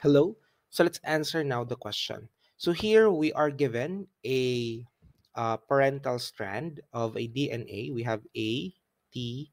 Hello. So let's answer now the question. So here we are given a uh, parental strand of a DNA. We have A, T,